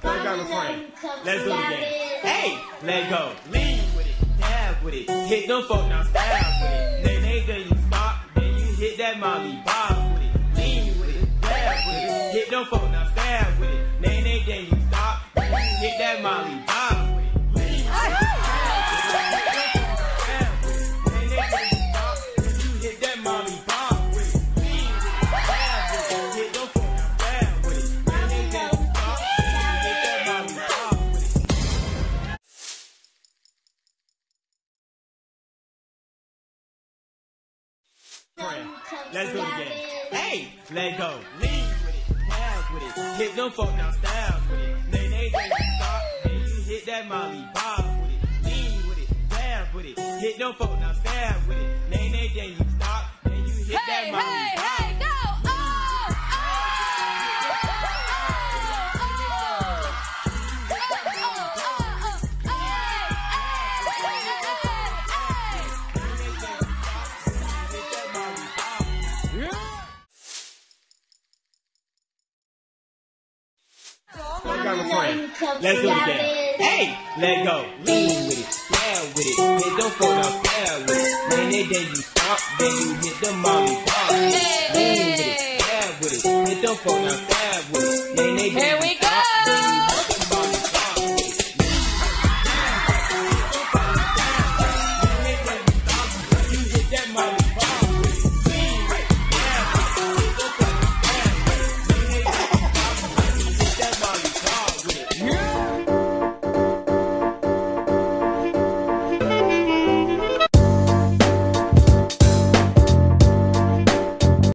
friend. Let's do it again. Hey, let go. Lean with it. Dab with it. Hit them folk now. Stab with it. Then they then you stop. Then you hit that Molly Bob with it. Lean with it. Dab with it. Hit them folk now. Stab with it. Then they then you stop. Then you hit that Molly Bob friend. Let's do it again. Hey, let go. Lean with it. Dab with it. Hit them folk now. Stab with it. Then they then you stop. Then you hit that Molly Bob with it. Lean with it. Dab with it. Hit them folk now. Stab with it. Then they then you stop. Then you hit that Molly hey, Bob. hey, go! Let's do it again. Hey, let go. Lean with it. Yeah, with it. Hit them folk now. Stab with it. Then they then you stop. Then you hit the Molly Bob. Lean with it. Yeah, with it. Hit them folk now.